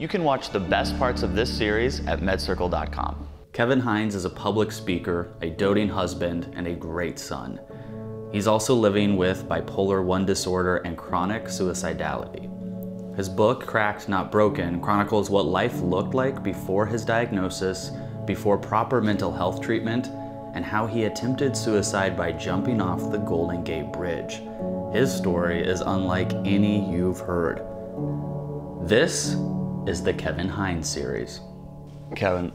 You can watch the best parts of this series at medcircle.com. Kevin Hines is a public speaker, a doting husband, and a great son. He's also living with bipolar 1 disorder and chronic suicidality. His book, Cracked Not Broken, chronicles what life looked like before his diagnosis, before proper mental health treatment, and how he attempted suicide by jumping off the Golden Gate Bridge. His story is unlike any you've heard. This is the Kevin Hines series. Kevin,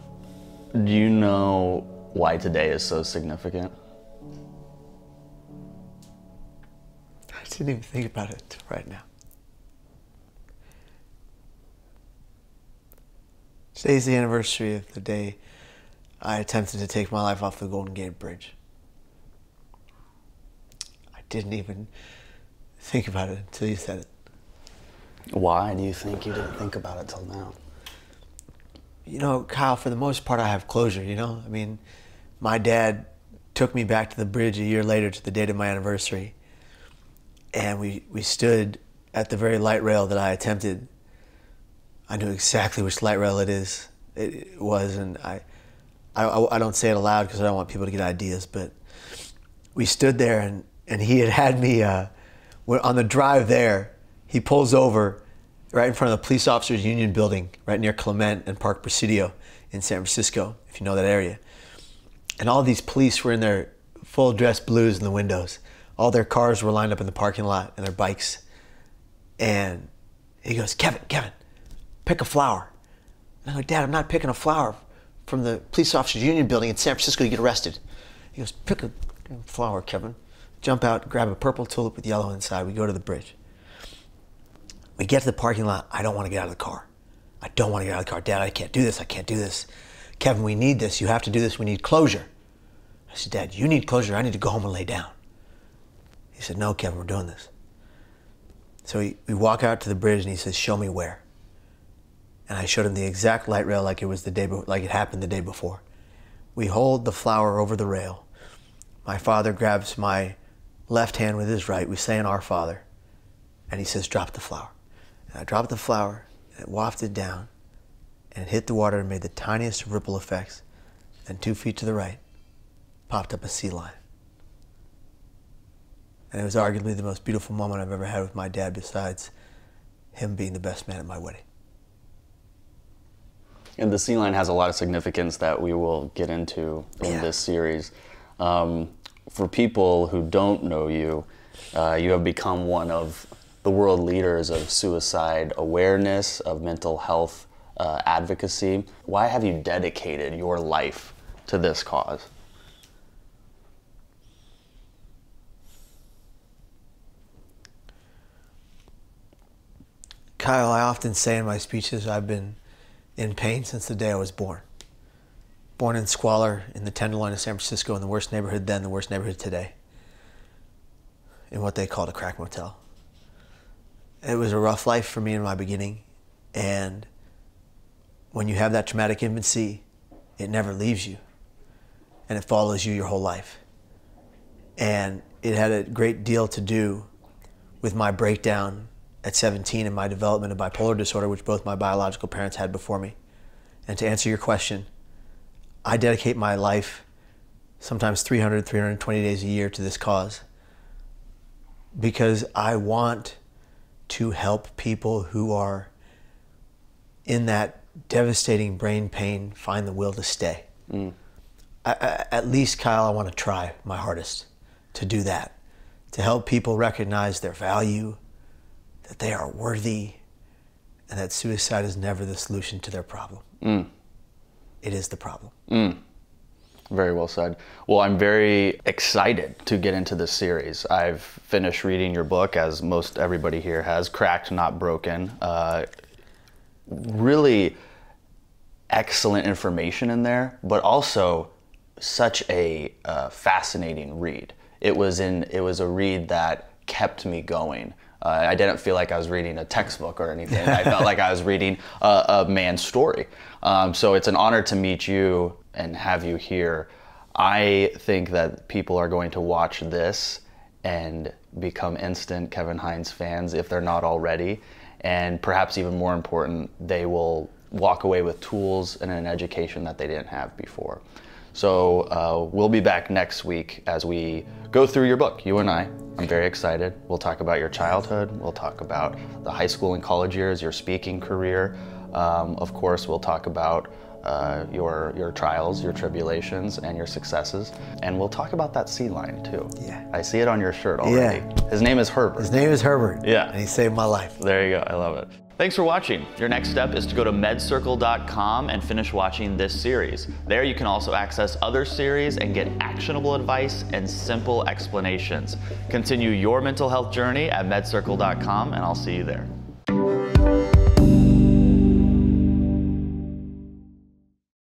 do you know why today is so significant? I didn't even think about it right now. Today's the anniversary of the day I attempted to take my life off the Golden Gate Bridge. I didn't even think about it until you said it. Why do you think you didn't think about it till now? You know, Kyle, for the most part, I have closure, you know? I mean, my dad took me back to the bridge a year later to the date of my anniversary. And we, we stood at the very light rail that I attempted I knew exactly which light rail it is. It was, and I, I, I don't say it aloud because I don't want people to get ideas. But we stood there, and and he had had me uh, on the drive there. He pulls over right in front of the police officers union building, right near Clement and Park Presidio in San Francisco, if you know that area. And all these police were in their full dress blues in the windows. All their cars were lined up in the parking lot and their bikes. And he goes, Kevin, Kevin, pick a flower. And I go, Dad, I'm not picking a flower from the police officers union building in San Francisco to get arrested. He goes, pick a flower, Kevin. Jump out, grab a purple tulip with yellow inside. We go to the bridge. We get to the parking lot. I don't want to get out of the car. I don't want to get out of the car. Dad, I can't do this. I can't do this. Kevin, we need this. You have to do this. We need closure. I said, Dad, you need closure. I need to go home and lay down. He said, No, Kevin, we're doing this. So we, we walk out to the bridge and he says, Show me where and I showed him the exact light rail like it was the day like it happened the day before. We hold the flower over the rail. My father grabs my left hand with his right. We say in Our Father, and he says, "Drop the flower." And I dropped the flower, and it wafted down, and it hit the water and made the tiniest ripple effects. Then two feet to the right, popped up a sea lion. And it was arguably the most beautiful moment I've ever had with my dad, besides him being the best man at my wedding. And the sea lion has a lot of significance that we will get into in yeah. this series. Um, for people who don't know you, uh, you have become one of the world leaders of suicide awareness, of mental health uh, advocacy. Why have you dedicated your life to this cause? Kyle, I often say in my speeches I've been in pain since the day I was born. Born in squalor in the Tenderloin of San Francisco, in the worst neighborhood then, the worst neighborhood today, in what they called a crack motel. It was a rough life for me in my beginning, and when you have that traumatic infancy, it never leaves you, and it follows you your whole life. And it had a great deal to do with my breakdown at 17 and my development of bipolar disorder, which both my biological parents had before me. And to answer your question, I dedicate my life, sometimes 300, 320 days a year, to this cause because I want to help people who are in that devastating brain pain find the will to stay. Mm. I, I, at least, Kyle, I want to try my hardest to do that, to help people recognize their value, that they are worthy and that suicide is never the solution to their problem. Mm. It is the problem. Mm. Very well said. Well, I'm very excited to get into this series. I've finished reading your book, as most everybody here has, Cracked, Not Broken. Uh, really excellent information in there, but also such a uh, fascinating read. It was in. It was a read that kept me going. Uh, I didn't feel like I was reading a textbook or anything. I felt like I was reading a, a man's story. Um, so it's an honor to meet you and have you here. I think that people are going to watch this and become instant Kevin Hines fans if they're not already. and perhaps even more important, they will walk away with tools and an education that they didn't have before. So uh, we'll be back next week as we go through your book, you and I. I'm very excited. We'll talk about your childhood. We'll talk about the high school and college years, your speaking career. Um, of course, we'll talk about uh, your your trials, your tribulations, and your successes, and we'll talk about that sea lion too. Yeah. I see it on your shirt already. Yeah. His name is Herbert. His name is Herbert. Yeah. And he saved my life. There you go. I love it. Thanks for watching. Your next step is to go to medcircle.com and finish watching this series. There you can also access other series and get actionable advice and simple explanations. Continue your mental health journey at medcircle.com and I'll see you there.